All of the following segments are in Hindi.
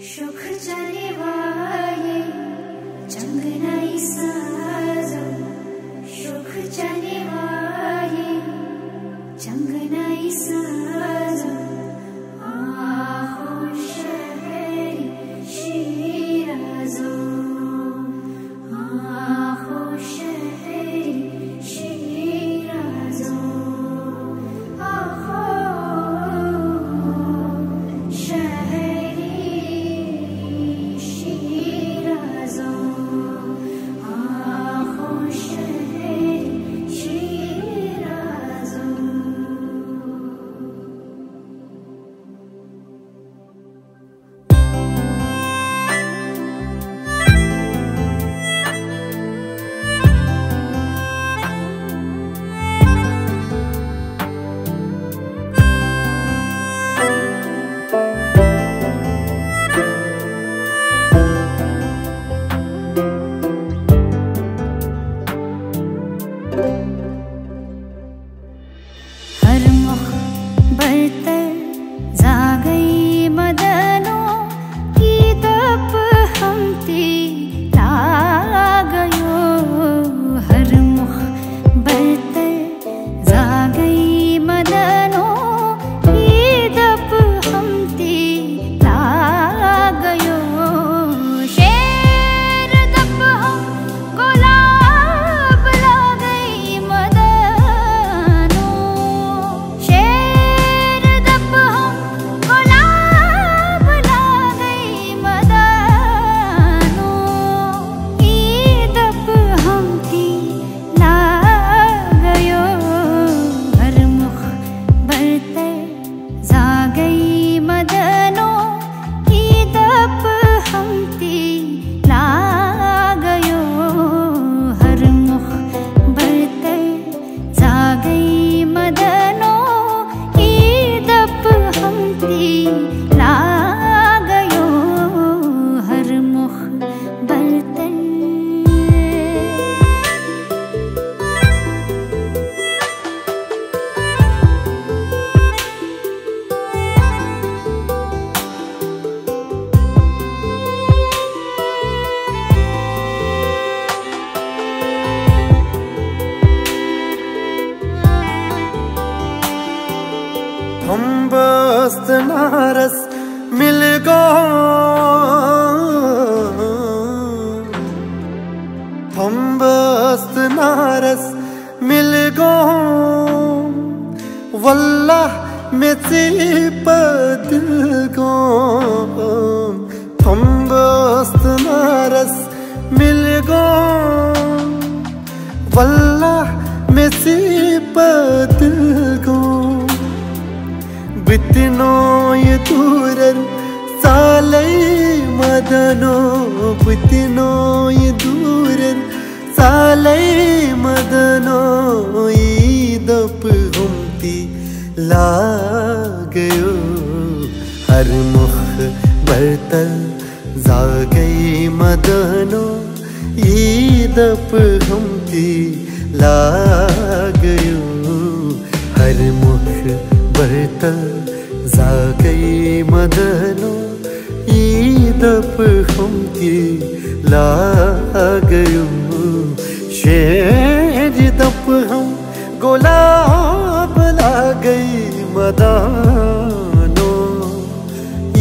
नारस वल्लाह में दिल गो हम बस्त नारस मिल गो वल्लाह में दिल गो बितनो ये दूरर सालै मदनो, बितनो ये दूरर सालै मदनो ईदप घुमती ला गयो हर मुख बर्तल जा गई मदनो ईदप घुमती ला गयो हर मुख बर्तल जागई मदनो ईदप हमकी लागयो। शेर मदानो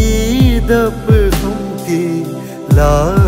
ईदप हमकी लागयो